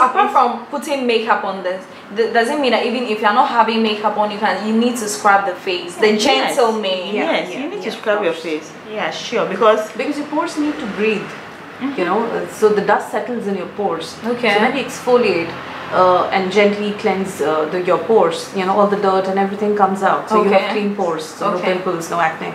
Apart from putting makeup on this, th- doesn't mean that even if you're not having makeup on, you can you need to scrub the face, the Yes. gentle way. Yes, yeah, you need yeah, to scrub your face. Yeah, sure. Because because your pores need to breathe you mm-hmm. know uh, so the dust settles in your pores Okay. so when you exfoliate uh, and gently cleanse uh, the, your pores you know all the dirt and everything comes out so you have clean pores so no pimples no acne